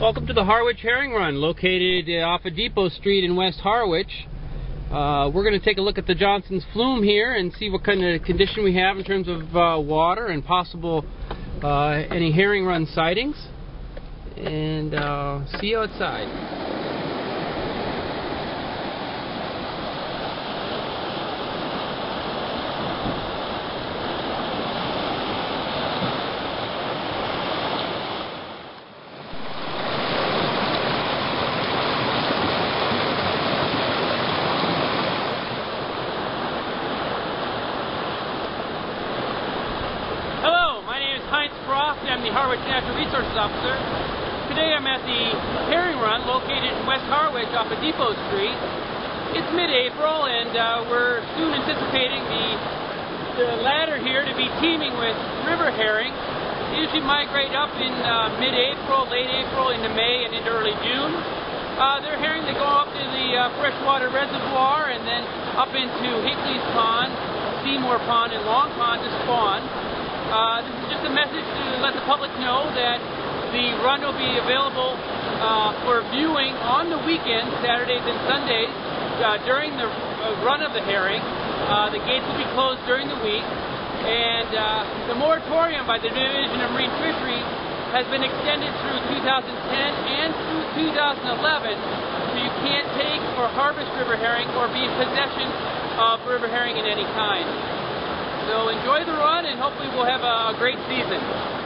Welcome to the Harwich Herring Run, located uh, off of Depot Street in West Harwich. Uh, we're going to take a look at the Johnson's Flume here and see what kind of condition we have in terms of uh, water and possible uh, any herring run sightings. And uh, see you outside. I'm the Harwich Natural Resources Officer. Today I'm at the herring run located in West Harwich off of Depot Street. It's mid-April and uh, we're soon anticipating the, the ladder here to be teeming with river herring. They usually migrate up in uh, mid-April, late April, into May and into early June. Uh, they're herring that go up to the uh, freshwater reservoir and then up into Hinckley's Pond, Seymour Pond, and Long Pond to spawn. Uh, this is just a message to let the public know that the run will be available uh, for viewing on the weekends, Saturdays and Sundays, uh, during the uh, run of the herring. Uh, the gates will be closed during the week, and uh, the moratorium by the Division of Marine Fisheries has been extended through 2010 and through 2011, so you can't take or harvest river herring or be in possession of river herring in any kind. So enjoy the run and hopefully we'll have a great season.